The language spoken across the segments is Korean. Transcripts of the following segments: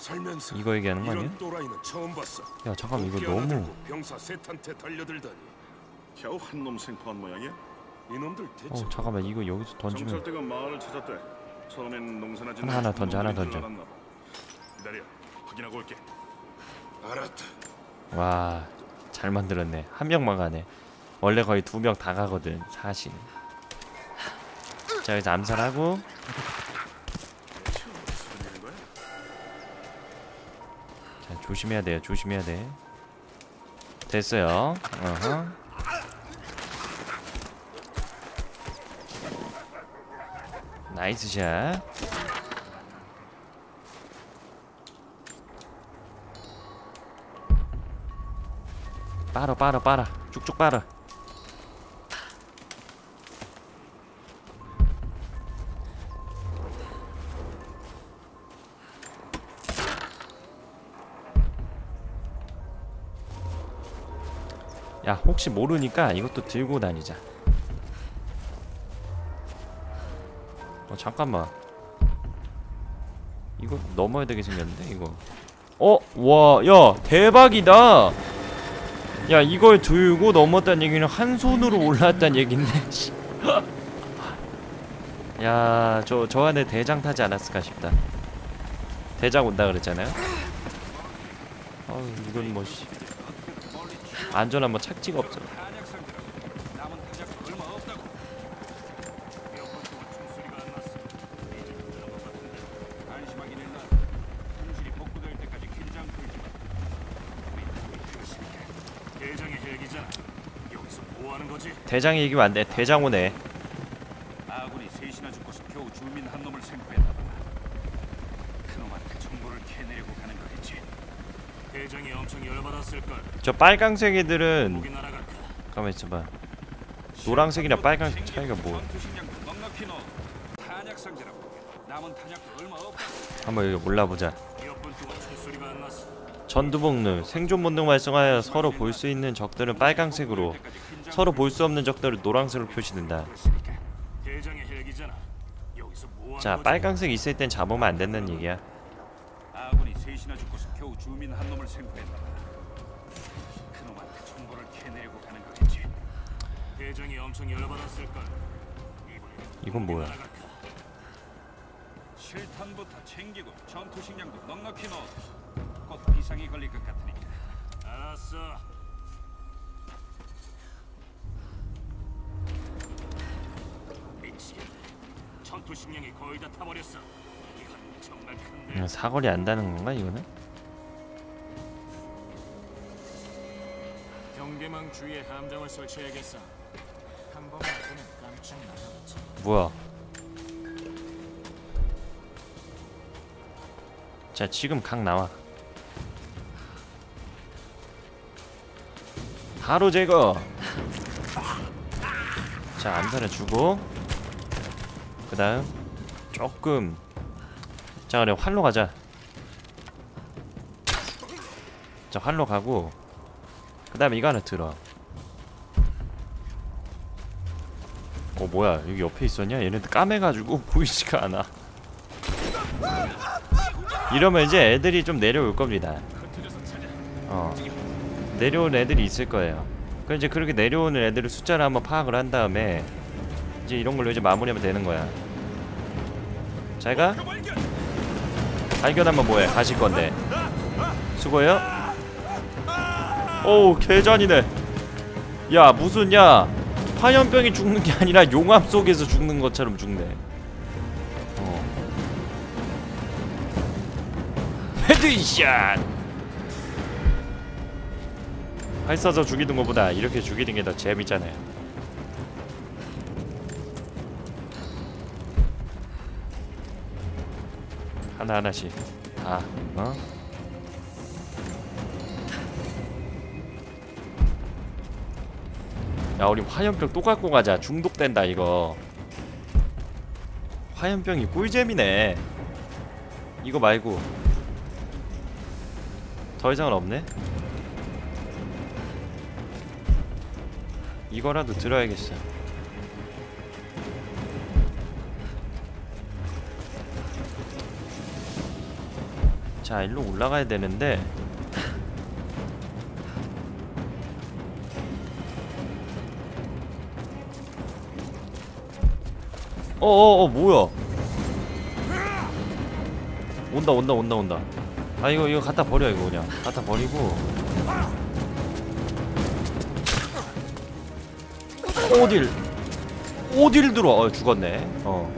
살면서 이거 얘기하는 거 아니야? 이런 또라이는 처음 봤어. 야 잠깐 이거 너무 병사 셋한테 달려들다니. 겨우 한 놈 생포한 모양이야? 이놈들 대체 어 잠깐만 이거 여기서 던지면 경찰대가 마을을 찾았대. 처음엔 농사나 짓는 하나, 하나 던져, 하나 던져. 기다려. 확인하고 올게. 알았다. 와 잘 만들었네 한 명만 가네 원래 거의 두 명 다 가거든 사실 자 여기서 암살하고 자 조심해야 돼요 조심해야 돼. 됐어요. 어허. 나이스 샷. 빨아 빨아 빨아. 쭉쭉 빨아 야 혹시 모르니까 이것도 들고 다니자 어 잠깐만 이거 넘어야 되게 생겼는데 이거 어? 와 야 대박이다 야 이걸 들고 넘었다는 얘기는 한 손으로 올라왔다는 얘긴데 씨. 야, 저, 저 안에 대장 타지 않았을까 싶다. 대장 온다 그랬잖아요? 아유, 이건 뭐, 씨. 안전한 뭐 착지가 거지? 대장이 얘기면 안 돼. 대장 오네. 아군이 셋이나 죽고서 겨우 주민 한 놈을 생포했나 봐. 그놈한테 정보를 캐내려고 가는 거겠지. 대장이 엄청 열받았을 걸. 저 빨강색 애들은? 가만 있어봐. 노란색이랑 빨간색 차이가 뭐. 한번 여기 몰라보자. 몇분 동안 총소리가 안 났어. 전두 복능, 생존 본능 활성화하여 서로 볼 수 있는 적들은 빨강색으로, 서로 볼 수 없는 적들은 노란색으로 표시된다. 뭐 자? 빨강색 있을 땐 잡으면 안 된다는 얘기야. 아군이 셋이나 죽고서 겨우 주민 한 놈을 생포했나 엄청 열받았을 걸. 이건 뭐야? 실탄부터 챙기고 전투 식량도 넉넉히 넣어. 곧 비상이 걸릴 것 같으니까. 알았어. 미치겠네. 전투 식량이 거의 다 타버렸어. 이건 정말 큰데. 사거리 안다는 건가 이거는? 경계망 주위에 함정을 설치해야겠어. 뭐야? 자 지금 각 나와. 바로 제거. 자 암살해 주고. 그 다음 조금. 자 그래 활로 가자. 자 활로 가고. 그 다음에 이거 하나 들어. 뭐야 여기 옆에 있었냐? 얘네들 까매가지고 보이지가 않아. 이러면 이제 애들이 좀 내려올 겁니다. 어 내려온 애들이 있을 거예요. 그 이제 그렇게 내려오는 애들의 숫자를 한번 파악을 한 다음에 이제 이런 걸로 이제 마무리하면 되는 거야. 잘가? 발견하면 뭐해? 가실 건데. 수고해요. 오우 개잔이네. 야 무슨 야 화염병이 죽는 게 아니라 용암 속에서 죽는 것처럼 죽네. 어. headshot. 활 쏴서 죽이는 것보다 이렇게 죽이는 게 더 재밌잖아요. 하나 하나씩. 아, 어? 야 우리 화염병 또 갖고 가자. 중독된다 이거. 화염병이 꿀잼이네. 이거 말고. 더 이상은 없네? 이거라도 들어야겠어. 자 일로 올라가야 되는데 어어어 뭐야? 온다 온다 온다 온다. 아 이거 이거 갖다 버려 이거 그냥. 갖다 버리고. 어딜? 어딜 들어? 어 죽었네. 어.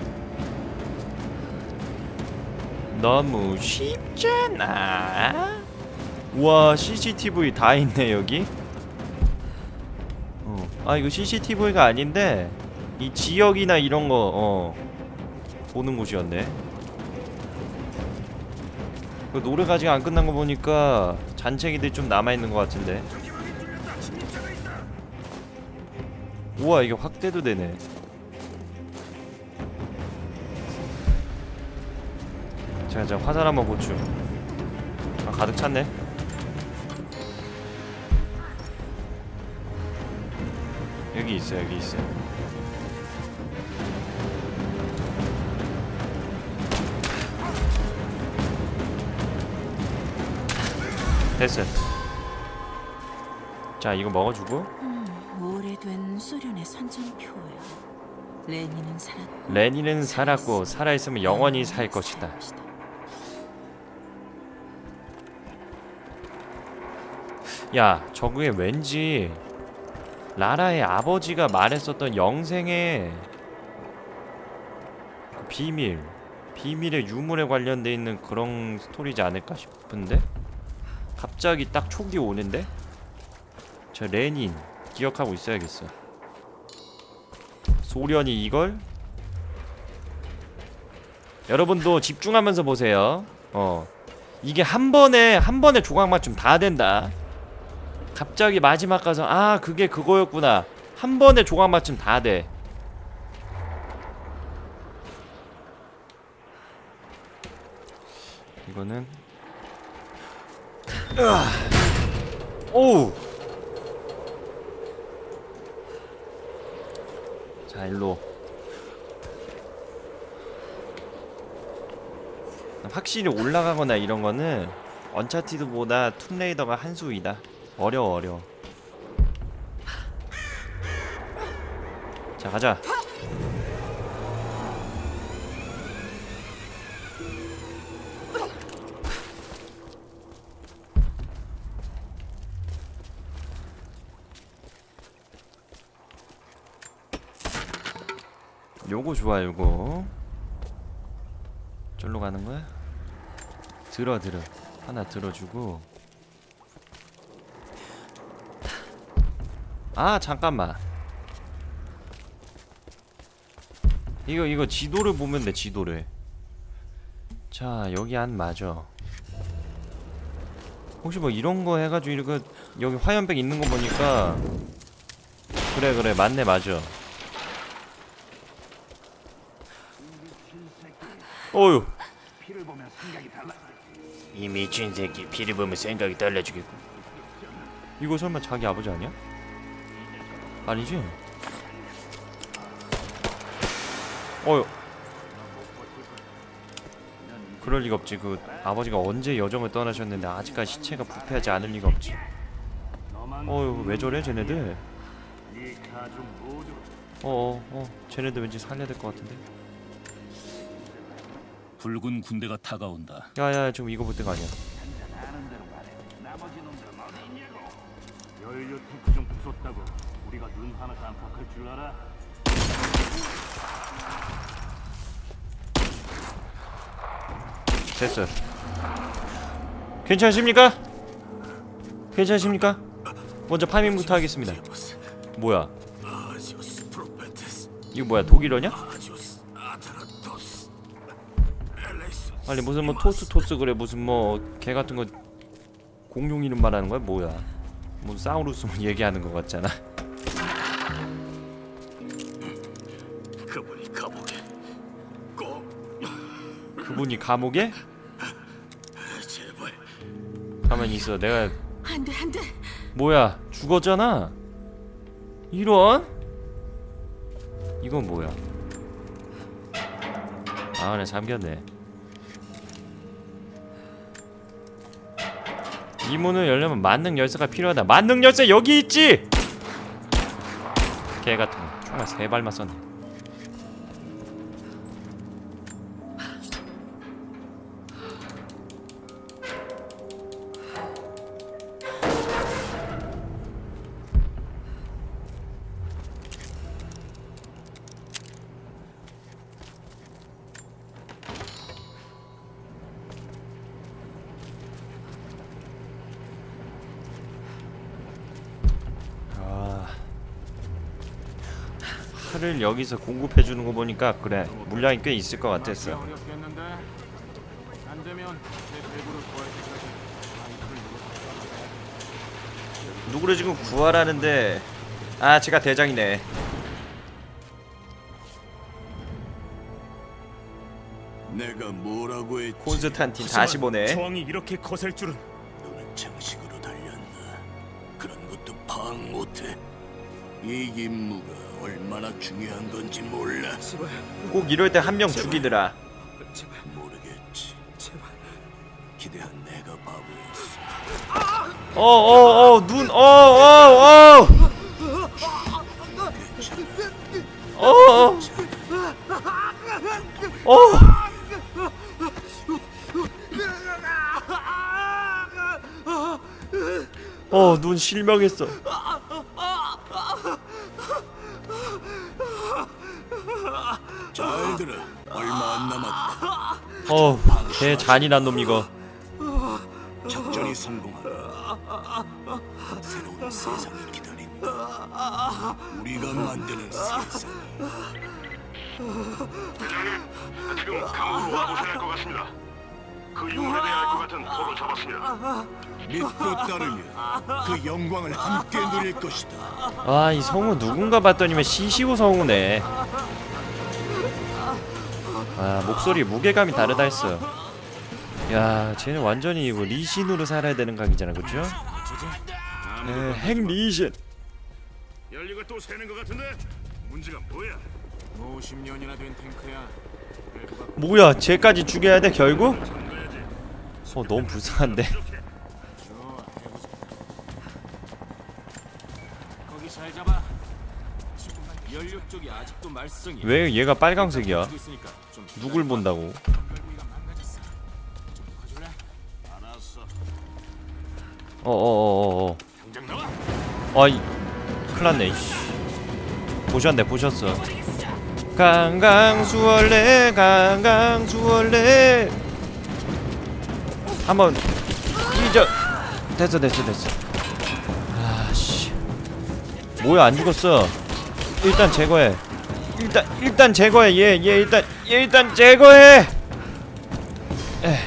너무 쉽잖아. 우와 CCTV 다 있네 여기. 어. 아 이거 CCTV가 아닌데 이 지역이나 이런 거 어. 보는 곳이었네. 그 노래가 아직 안 끝난 거 보니까 잔챙이들이 좀 남아있는 것 같은데. 우와 이게 확대도 되네. 자, 자 화살 한번 고추 아 가득 찼네. 여기 있어 여기 있어 됐어 자 이거 먹어주고. 오래된 소련의 선전표야. 레닌은 살았고 레니는 살았고 살아있으면 영원히 살 것이다. 야 저게 왠지 라라의 아버지가 말했었던 영생의 그 비밀 비밀의 유물에 관련돼 있는 그런 스토리지 않을까 싶은데 갑자기 딱 촉이 오는데? 저 레닌 기억하고 있어야겠어. 소련이 이걸? 여러분도 집중하면서 보세요. 어. 이게 한 번에 한 번에 조각 맞춤 다 된다. 갑자기 마지막 가서 아 그게 그거였구나. 한 번에 조각 맞춤 다돼. 이거는. 오우 자 일로. 확실히 올라가거나 이런 거는 언차티드보다 툼레이더가 한 수이다. 어려워 어려워. 자 가자 요거 좋아 요거. 절로 가는 거야? 들어 들어. 하나 들어주고. 아 잠깐만. 이거 이거 지도를 보면 돼 지도를. 자 여기 안 맞아. 혹시 뭐 이런 거 해가지고 이거 여기 화염백 있는 거 보니까 그래 그래. 맞네 맞아 어휴. 이 미친 새끼 피를 보면 생각이 달라지겠고 이거 설마 자기 아버지 아니야? 아니지? 어휴. 그럴 리가 없지. 그 아버지가 언제 여정을 떠나셨는데 아직까지 시체가 부패하지 않을 리가 없지. 어휴 왜 저래 쟤네들? 어어 어. 쟤네들 왠지 살려야 될 것 같은데 붉은 군대가 다가온다. 야야 지금 이거 볼 때가 아니야 연료 탱크 좀 부쉈다고 우리가 눈 하나 깜빡할 줄 알아? 됐어요 괜찮으십니까? 괜찮으십니까? 먼저 파밍부터 하겠습니다 뭐야 이거 뭐야 독일어냐? 아니 무슨 뭐 토스 토스 그래. 무슨 뭐 개 같은 거 공룡 이름 말하는 거야? 뭐야? 뭐 사우루스 뭐 얘기하는 거 같잖아. 그분이 감옥에 꼭 그분이 감옥에? 제발. 가만히 있어. 내가 안돼 안돼. 뭐야? 죽었잖아. 이런? 이건 뭐야? 아 그래 잠겼네 이 문을 열려면 만능 열쇠가 필요하다. 만능 열쇠 여기 있지! 개 같은 거. 총알 세 발만 썼네 칼을 여기서 공급해 주는 거 보니까 그래 물량이 꽤 있을 것 같았어. 누구 누구를 지금 구하라는데 아 제가 대장이네. 내가 뭐라고 했지? 콘스탄틴 다시 보네. 저항이 이렇게 거셀 줄은 너는 정식으로 달렸나? 그런 것도 파악 못해. 이 임무가 얼마나 중요한 건지 몰라. 제발, 꼭 이럴 때 한명 죽이더라. 제발. 모르겠지. 제발. 기대한 내가 바보였어. 어어어 눈 어 어어 어. 어. 어, 눈 실명했어. 남았다. 어, 개 잔인한 놈 이거. 작전이 성공하면 새로운 세상이 기다린다. 우리가 만드는 세상. 지금 강으로 와보셔야 할 것 같습니다. 그 유물에 대해 알것 같은 포로 잡았습니다. 믿고 따르면 그 영광을 함께 누릴 것이다. 아, 이 성우 누군가 봤더니만 시시고 성우네. 아, 목소리 무게감이 다르다 했어. 야, 쟤는 완전히 이거 리신으로 살아야 되는 각이잖아, 그죠? 에, 핵 리신. 연료가 또 새는 것 같은데 문제가 뭐야? 뭐 50년이나 된 탱크야 뭐야, 쟤까지 죽여야 돼 결국? 어, 너무 불쌍한데. 왜 얘가 빨강색이야? 누굴 본다고? 어어어어어. 당장 나와. 어이, 큰일났네. 이씨. 보셨네, 보셨어. 강강수월래, 강강수월래. 한번 잊어. 됐어, 됐어, 됐어. 아씨. 뭐야, 안 죽었어. 일단 제거해. 일단 일단 제거해. 얘, 얘 일단 얘 일단 제거해. 에.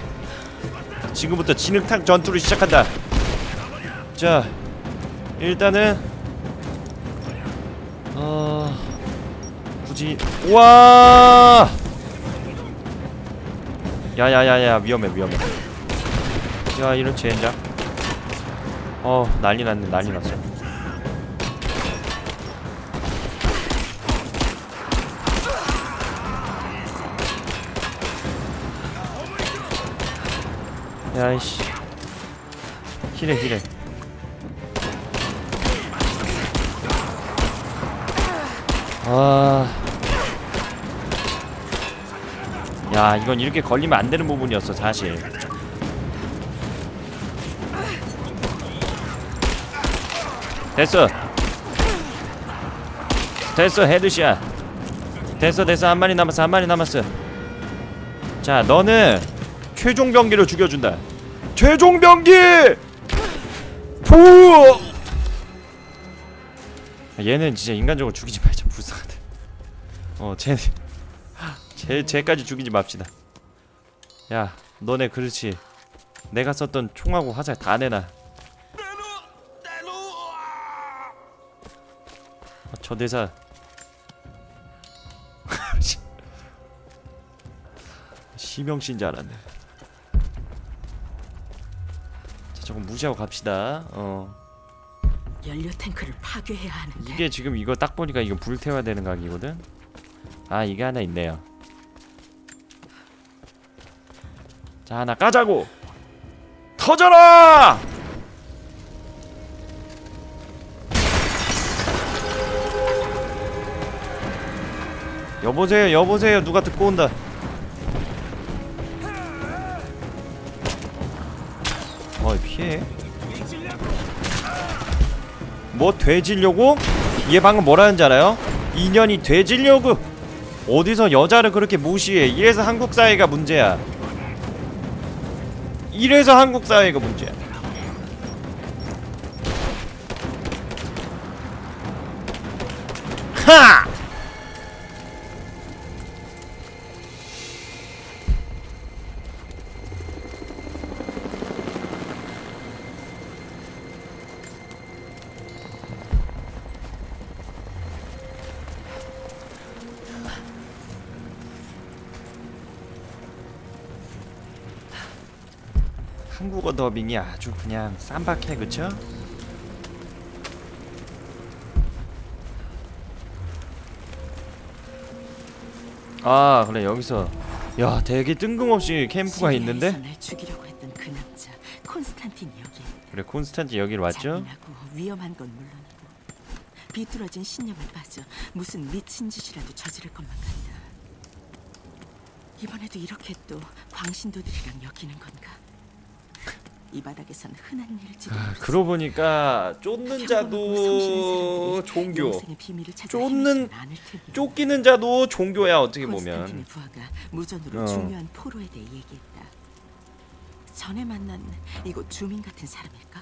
지금부터 진흙탕 전투를 시작한다. 자, 일단은 어 굳이 와 야야야야 위험해 위험해 야 이런 젠장 어 난리 났네 난리 났어 야이씨 heal해 heal해 아. 야, 이건 이렇게 걸리면 안 되는 부분이었어, 사실. 됐어. 됐어, headshot. 됐어, 됐어. 한 마리 남았어, 한 마리 남았어. 자, 너는 최종 병기로 죽여준다. 최종 병기! 푸! 아, 얘는 진짜 인간적으로 죽이지 말자. 불쌍하다. 어 쟤는 쟤, 쟤까지 죽이지 맙시다. 야 너네 그렇지. 내가 썼던 총하고 화살 다 내놔. 아, 저 대사. 시명씨인 줄 알았네 조금 무시하고 갑시다. 어. 연료 탱크를 파괴해야 하는데. 이게 지금 이거 딱 보니까 이거 불태워야 되는 각이거든. 아 이게 하나 있네요. 자 하나 까자고. 터져라! 여보세요 여보세요 누가 듣고 온다 피해 뭐 돼지려고? 얘 방금 뭐라는지 알아요? 인연이 돼지려고 어디서 여자를 그렇게 무시해 이래서 한국 사회가 문제야 이래서 한국 사회가 문제야 하! 한국어 더빙이 아주 그냥 쌈박해 그쵸? 아 그래 여기서 야 되게 뜬금없이 캠프가 있는데 그. 그래 콘스탄틴 여기를 왔죠? 위험한 건 물론이고 비뚤어진 신념에 빠져 무슨 미친 짓이라도 저지를 것만 같다. 이번에도 이렇게 또 광신도들이랑 엮이는 건가? 이 바닥에선 흔한 일지도 아. 그러고 보니까 쫓는 자도 종교 쫓는. 쫓기는 자도 종교야 어떻게 보면 부하가 무전으로 어. 중요한 포로에 대해 얘기했다. 전에 만난 이곳 주민 같은 사람일까?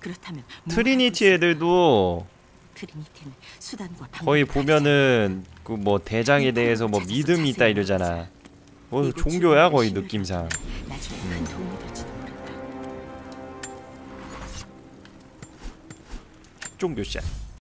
그렇다면 뭘 트리니티? 애들도 트리니티는 수단과 거의 보면은 그 뭐 대장에 대해서 뭐 믿음이 있다 이러잖아 뭐 종교야 거의 느낌상 얻 모른다. 종교샷